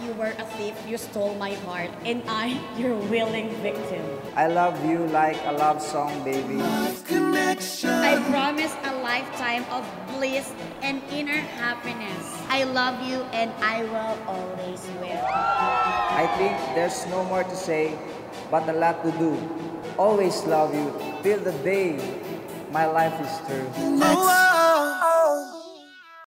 you were thief, you stole my heart, and I, your willing victim. I love you like a love song, baby. I promise a lifetime of bliss and inner happiness. I love you and I will always will. I think there's no more to say, but a lot to do. Always love you till the day my life is through.